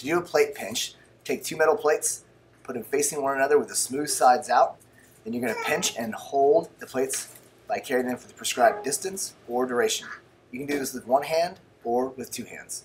To do a plate pinch, take two metal plates, put them facing one another with the smooth sides out. Then you're going to pinch and hold the plates by carrying them for the prescribed distance or duration. You can do this with one hand or with two hands.